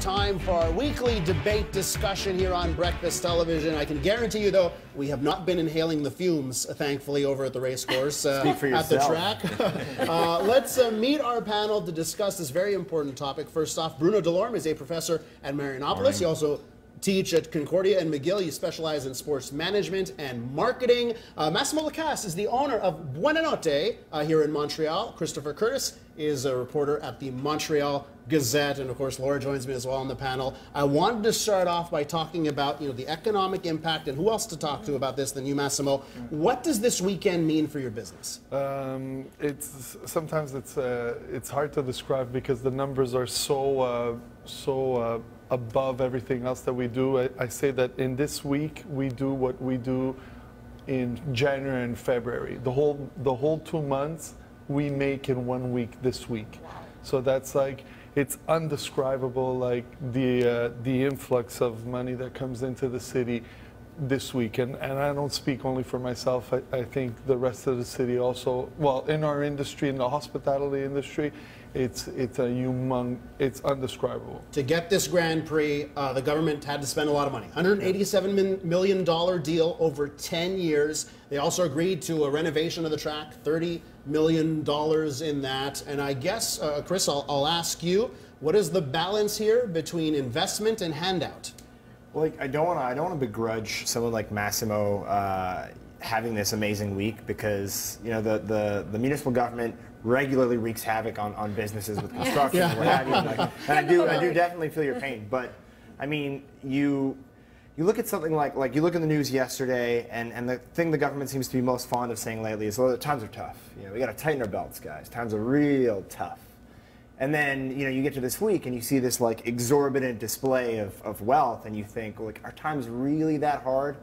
Time for our weekly debate discussion here on Breakfast Television. I can guarantee you, though, we have not been inhaling the fumes, thankfully, over at the racecourse uh, Speak for at the track. uh, let's uh, meet our panel to discuss this very important topic. First off, Bruno Delorme is a professor at Marianopolis. He also teach at Concordia and McGill. You specialize in sports management and marketing. Uh, Massimo Lecas is the owner of Buonanotte uh, here in Montreal. Christopher Curtis is a reporter at the Montreal Gazette, and of course Laura joins me as well on the panel. I wanted to start off by talking about you know the economic impact, and who else to talk to about this than you, Massimo. What does this weekend mean for your business? Um, it's sometimes it's uh, it's hard to describe because the numbers are so uh, so uh, above everything else that we do. I, I say that in this week we do what we do in January and February. The whole the whole two months we make in one week this week. So that's like it's undescribable like the uh, the influx of money that comes into the city this week and, and I don't speak only for myself I, I think the rest of the city also well in our industry in the hospitality industry it's it's a humong it's undescribable To get this Grand Prix, uh, the government had to spend a lot of money. 187 min- million dollar deal over 10 years. They also agreed to a renovation of the track, $30 million in that. And I guess, uh, Chris, I'll, I'll ask you, what is the balance here between investment and handout? Well, like, I don't want to. I don't want to begrudge someone like Massimo uh, having this amazing week because you know the, the, the municipal government regularly wreaks havoc on, on businesses with construction and what have you. Like, and I do I do definitely feel your pain, but I mean you. You look at something like, like you look in the news yesterday, and, and the thing the government seems to be most fond of saying lately is, "Well, times are tough. You know, we got to tighten our belts, guys. Times are real tough." And then you know you get to this week and you see this like exorbitant display of, of wealth, and you think, like, are times really that hard?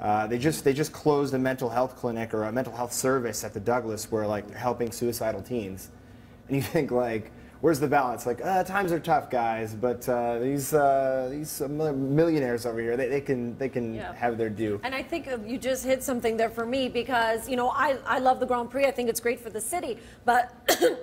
Uh, they just they just closed a mental health clinic or a mental health service at the Douglas where like they're helping suicidal teens, and you think like, where's the balance? Like, uh, times are tough, guys, but uh, these uh, these millionaires over here, they, they can they can Yeah. have their due. And I think you just hit something there for me because, you know, I, I love the Grand Prix. I think it's great for the city. But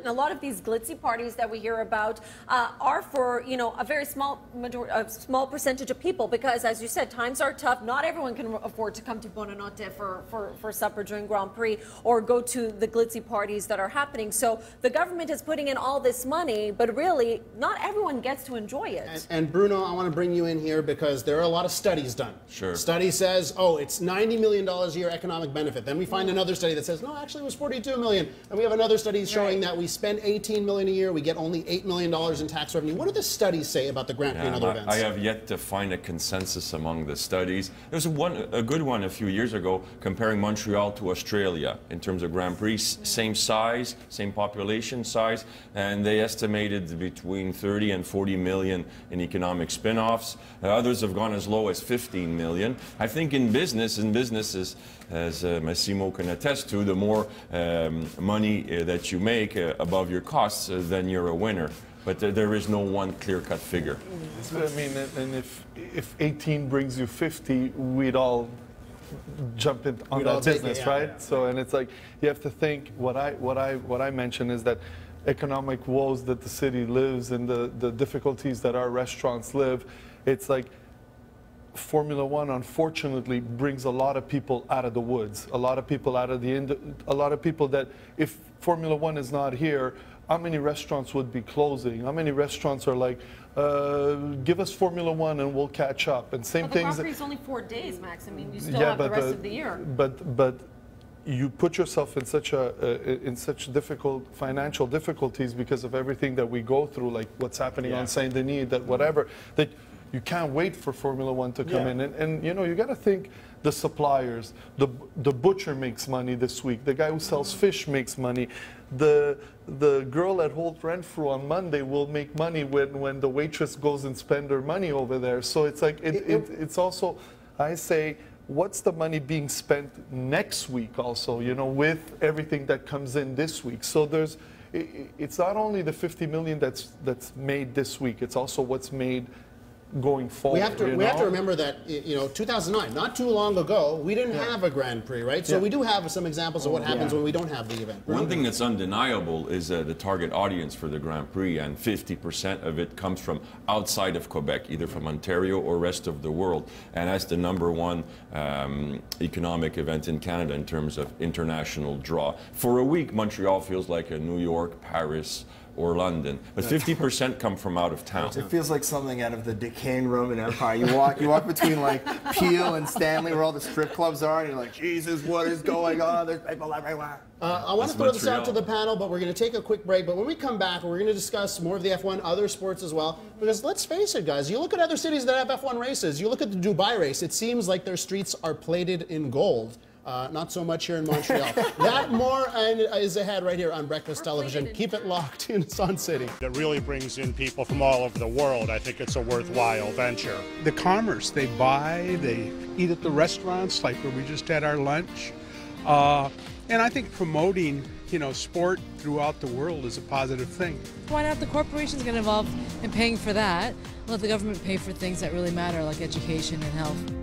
a lot of these glitzy parties that we hear about uh, are for, you know, a very small major- a small percentage of people because, as you said, times are tough. Not everyone can afford to come to Buonanotte for, for, for supper during Grand Prix or go to the glitzy parties that are happening. So the government is putting in all this money, but really, not everyone gets to enjoy it. And, and Bruno, I want to bring you in here because there are a lot of studies done. Sure. Study says, oh, it's $90 million a year economic benefit. Then we find another study that says, no, actually it was 42 million. And we have another study showing Right. that we spend 18 million a year, we get only $8 million in tax revenue. What do the studies say about the Grand Prix and other I- events? I have yet to find a consensus among the studies. There's one, a good one a few years ago comparing Montreal to Australia in terms of Grand Prix, S- same size, same population size, and they estimated between 30 and 40 million in economic spin-offs. Uh, others have gone as low as 15 million. I think in business, in businesses, as uh, Massimo can attest to, the more um, money uh, that you make uh, above your costs, uh, then you're a winner. But there- there is no one clear-cut figure. I mean, and- and if if 18 brings you 50, we'd all jump in on We'd that take it, business, yeah, right? yeah. So, and it's like you have to think. What I what I what I mention is that economic woes that the city lives and the the difficulties that our restaurants live. It's like Formula One, unfortunately, brings a lot of people out of the woods. A lot of people out of the ind- a lot of people that if Formula One is not here, how many restaurants would be closing? How many restaurants are like, uh, give us Formula One and we'll catch up? And same Well, the things. Only four days, Max. I mean, you still have the rest of the year. But but you put yourself in such a uh, in such difficult financial difficulties because of everything that we go through, like what's happening Yeah. on Saint Denis, that whatever that you can't wait for Formula One to come Yeah. in, and, and you know you got to think the suppliers, the the butcher makes money this week, the guy who sells fish makes money, the the girl at Holt Renfrew on Monday will make money when when the waitress goes and spend her money over there. So it's like it, It- it, it's also I say what's the money being spent next week also you know with everything that comes in this week? So there's it's not only the 50 million that's that's made this week it's also what's made going forward. We have to you we have to remember that you know 2009, not too long ago, we didn't have a Grand Prix, right? So Yeah. we do have some examples of what happens yeah. when we don't have the event. One thing that's undeniable is uh, the target audience for the Grand Prix, and 50% of it comes from outside of Quebec, either from Ontario or rest of the world. And that's the number one um, economic event in Canada in terms of international draw. For a week, Montreal feels like a New York, Paris, or London, but 50% come from out of town. It feels like something out of the decaying Roman Empire. You walk, you walk between like Peel and Stanley, where all the strip clubs are, and you're like, Jesus, what is going on? There's people everywhere. Uh, I want That's to throw this out to the panel, but we're going to take a quick break. But when we come back, we're going to discuss more of the F1, other sports as well. Because let's face it, guys, you look at other cities that have F1 races. You look at the Dubai race. It seems like their streets are plated in gold. Uh, not so much here in Montreal. that more and is ahead right here on Breakfast Television. Keep it locked in Sun City. that really brings in people from all over the world. I think it's a worthwhile venture. the commerce. They buy, they eat at the restaurants, like where we just had our lunch. Uh, and I think promoting, you know, sport throughout the world is a positive thing. Why not the corporations get involved in paying for that? Let the government pay for things that really matter, like education and health.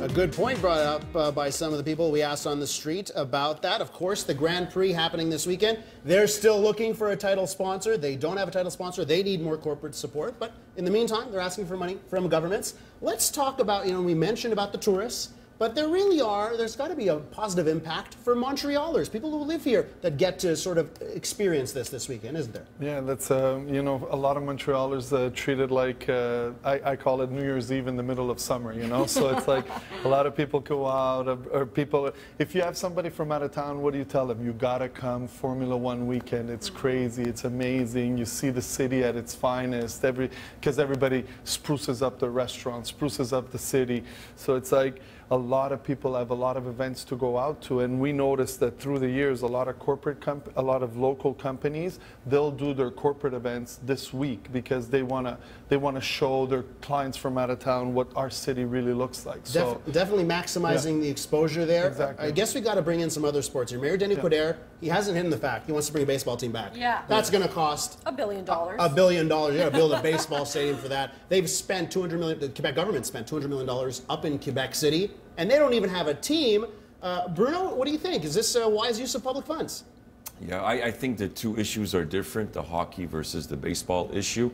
A good point brought up uh, by some of the people we asked on the street about that. Of course, the Grand Prix happening this weekend. They're still looking for a title sponsor. They don't have a title sponsor. They need more corporate support. But in the meantime, they're asking for money from governments. Let's talk about, you know, we mentioned about the tourists. But there really are, there's got to be a positive impact for Montrealers, people who live here that get to sort of experience this this weekend, isn't there? Yeah, that's um, you know a lot of Montrealers uh, treat it like uh, I, I call it New Year's Eve in the middle of summer. You know, so it's like a lot of people go out or, or people. If you have somebody from out of town, what do you tell them? You gotta come Formula One weekend. It's crazy. It's amazing. You see the city at its finest. Every because everybody spruces up the restaurant, spruces up the city. So it's like a lot of people have a lot of events to go out to, and we noticed that through the years, a lot of corporate, comp- a lot of local companies, they'll do their corporate events this week because they wanna they wanna show their clients from out of town what our city really looks like. So Def- definitely maximizing the exposure there. Exactly. I guess we got to bring in some other sports here. Mayor Denis Coderre, he hasn't hidden the fact he wants to bring a baseball team back. Yeah. That's going to cost A billion dollars. a billion dollars. You got to build a baseball stadium for that. They've spent 200 million. The Quebec government spent 200 million dollars up in Quebec City, and they don't even have a team. Uh, Bruno, what do you think? Is this a wise use of public funds? Yeah, I, I think the two issues are different the hockey versus the baseball issue.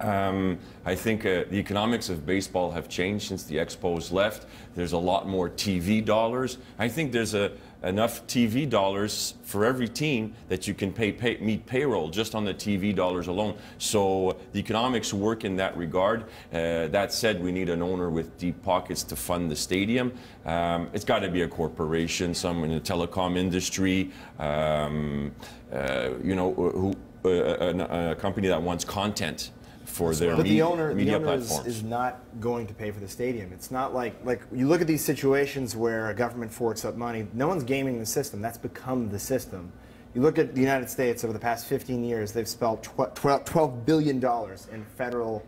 Um, I think uh, the economics of baseball have changed since the Expos left. There's a lot more TV dollars. I think there's a, enough TV dollars for every team that you can pay, pay meet payroll just on the TV dollars alone. So the economics work in that regard. Uh, that said, we need an owner with deep pockets to fund the stadium. Um, it's got to be a corporation, someone in the telecom industry, um, uh, you know, who, uh, a, a company that wants content for their But me- the owner, the media owner is, platforms. is not going to pay for the stadium. It's not like like you look at these situations where a government forks up money. No one's gaming the system. That's become the system. You look at the United States over the past 15 years. They've spent 12, 12 billion dollars in federal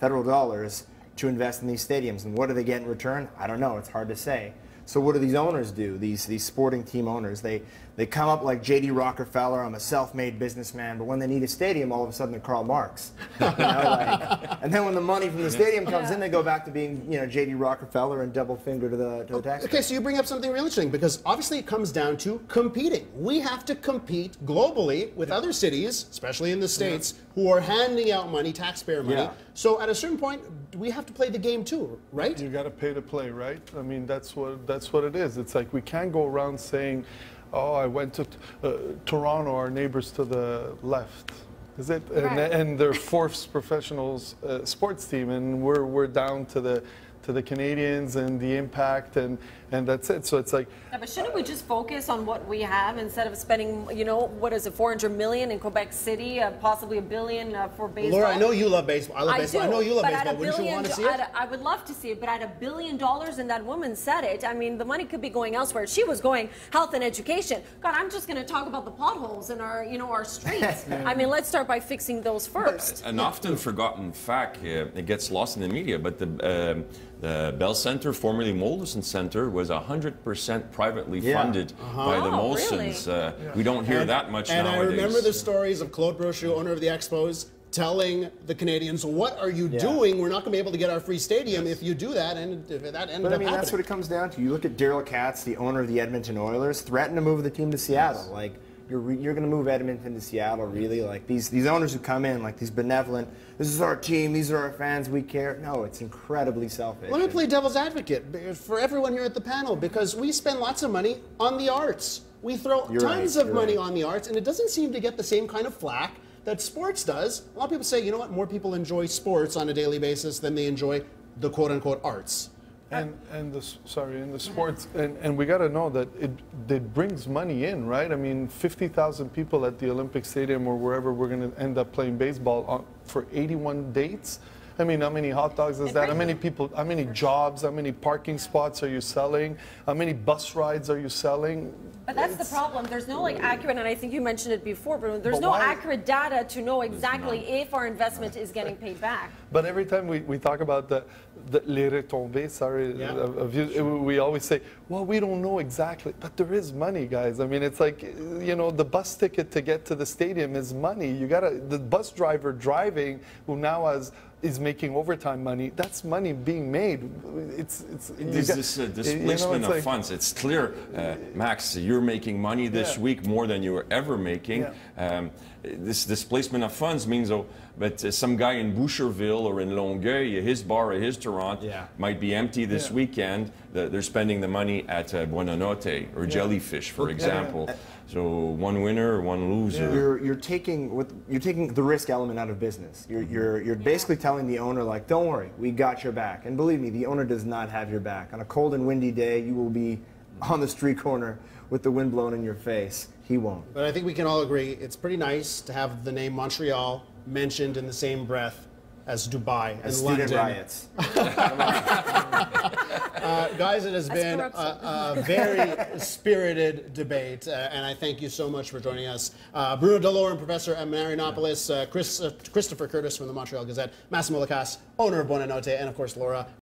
federal dollars to invest in these stadiums. And what do they get in return? I don't know. It's hard to say. So what do these owners do? These these sporting team owners, they they come up like J.D. Rockefeller. I'm a self-made businessman, but when they need a stadium, all of a sudden they're Karl Marx. You know, like- and then when the money from the stadium comes in, they go back to being you know J.D. Rockefeller and double finger to the to the tax. Okay, so you bring up something really interesting because obviously it comes down to competing. We have to compete globally with other cities, especially in the States, who are handing out money, taxpayer money. Yeah. So at a certain point, we have to play the game too, right? You got to pay to play, right? I mean, that's what that's what it is. It's like we can't go around saying, "Oh, I went to uh, Toronto, our neighbors to the left." Is it? And, Right. and they're fourth professionals uh, sports team, and we're we're down to the to the Canadiens and the impact, and and that's it. So it's like Yeah, but shouldn't we just focus on what we have instead of spending, you know, what is it, 400 million in Quebec City, uh, possibly a billion uh, for baseball? Laura, I know you love baseball. I love I baseball. do, I know you love but baseball. At a Wouldn't you billion want to see it? at a- I would love to see it, but at a billion dollars, and that woman said it. I mean, the money could be going elsewhere. She was going health and education. God, I'm just going to talk about the potholes in our, you know, our streets. I mean, let's start by fixing those first. An often forgotten fact, uh, it gets lost in the media, but the, um the Bell Center, formerly Molson Center, was 100% privately Yeah. funded by the Oh, Molsons. really? Uh, We don't hear that much and nowadays. I remember the stories of Claude Brochu, owner of the Expos, telling the Canadiens, "What are you Yeah. doing? We're not going to be able to get our free stadium if you do that." And if that ended But I up mean, that's what it comes down to. You look at Daryl Katz, the owner of the Edmonton Oilers, threatened to move the team to Seattle. Like, you're, you're going to move Edmonton to Seattle, really? Like, these, these owners who come in, like these benevolent, this is our team, these are our fans, we care. No, it's incredibly selfish. Let me play devil's advocate for everyone here at the panel because we spend lots of money on the arts. We throw You're tons right, of money right. on the arts, and it doesn't seem to get the same kind of flack that sports does. A lot of people say, you know what, more people enjoy sports on a daily basis than they enjoy the quote unquote arts. And uh, and the sorry, in the sports, and, and we got to know that it it brings money in, right? I mean, fifty thousand people at the Olympic Stadium or wherever we're going to end up playing baseball on, for eighty-one dates. I mean, how many hot dogs is that? How many people? How many jobs? How many parking spots are you selling? How many bus rides are you selling? But that's It's- the problem. There's no like accurate, and I think you mentioned it before, but There's But no accurate data to know exactly if our investment is getting paid back. But every time we, we talk about the les retombées, sorry, Yeah. of, of you, we always say, well, we don't know exactly, but there is money, guys. I mean, it's like, you know, the bus ticket to get to the stadium is money. You gotta, the bus driver driving, who now has is making overtime money. That's money being made. It's it's. you There's got- this uh, you know, displacement it's of like- funds. It's clear, uh, Max, you're making money this Yeah. week more than you were ever making. Um, this displacement of funds means, though, but uh, some guy in Boucherville or in Longueuil, his bar or his Toronto Yeah. might be empty this Yeah. weekend. They're spending the money at uh, Buonanotte or Jellyfish, for example. So one winner, one loser. You're, you're taking what you're taking the risk element out of business. You're, you're, you're basically telling the owner like, don't worry, we got your back. And believe me, the owner does not have your back. On a cold and windy day, you will be on the street corner with the wind blowing in your face. He won't. But I think we can all agree it's pretty nice to have the name Montreal mentioned in the same breath as Dubai As and student London. riots. Uh, guys, it has That's been a, a very spirited debate, uh, and I thank you so much for joining us. Uh, Bruno Delorme, professor at Marianopolis, uh, Chris, uh, Christopher Curtis from the Montreal Gazette, Massimo Lecas, owner of Buonanotte, and of course Laura